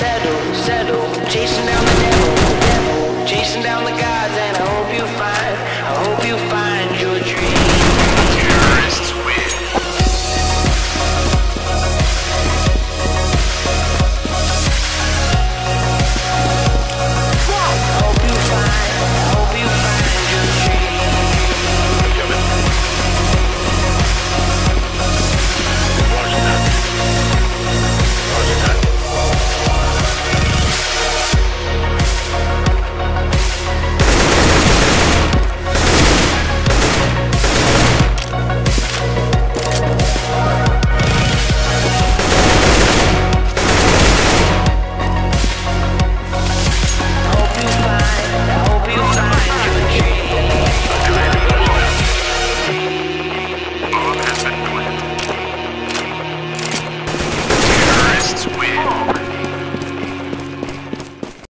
settle, settle, chasing down the devil, the devil, chasing down the guy.